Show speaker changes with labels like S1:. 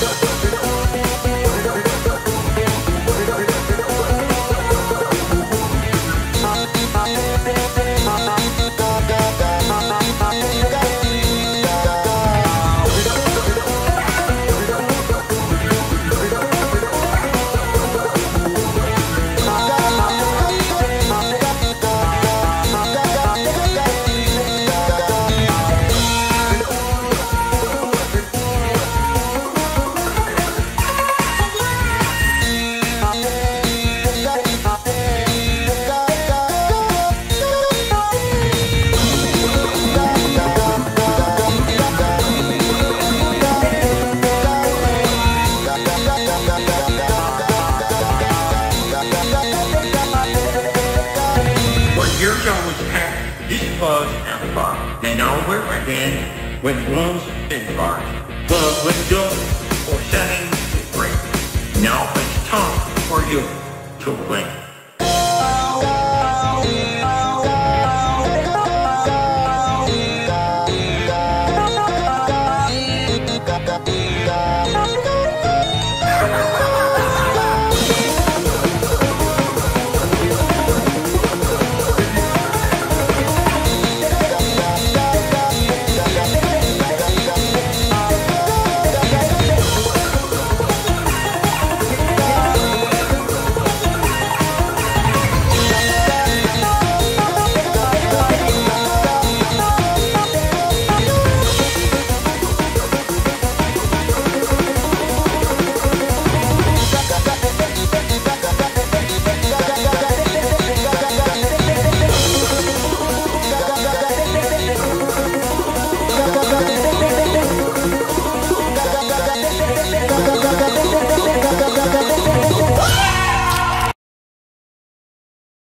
S1: Look. And fun, and over again when blows and bars. But with dull or setting is break, now it's time for you to win.